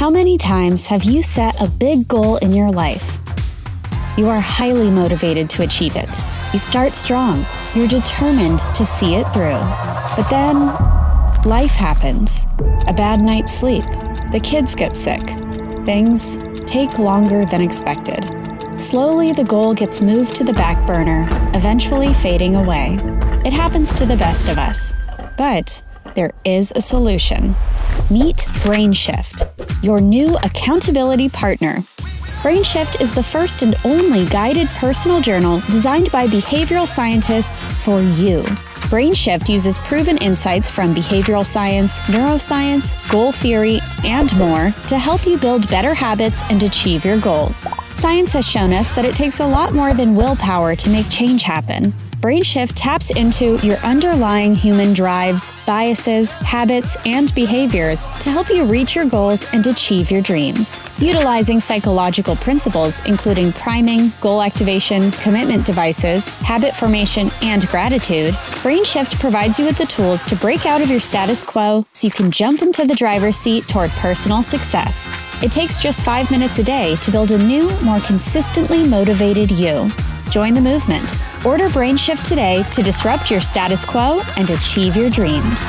How many times have you set a big goal in your life? You are highly motivated to achieve it. You start strong. You're determined to see it through. But then, life happens. A bad night's sleep. The kids get sick. Things take longer than expected. Slowly, the goal gets moved to the back burner, eventually fading away. It happens to the best of us. But there is a solution. Meet BrainShift, your new accountability partner. BrainShift is the first and only guided personal journal designed by behavioral scientists for you. BrainShift uses proven insights from behavioral science, neuroscience, goal theory, and more to help you build better habits and achieve your goals. Science has shown us that it takes a lot more than willpower to make change happen. BrainShift taps into your underlying human drives, biases, habits, and behaviors to help you reach your goals and achieve your dreams. Utilizing psychological principles, including priming, goal activation, commitment devices, habit formation, and gratitude, BrainShift provides you with the tools to break out of your status quo so you can jump into the driver's seat toward personal success. It takes just five minutes a day to build a new, more consistently motivated you. Join the movement. Order BrainShift today to disrupt your status quo and achieve your dreams.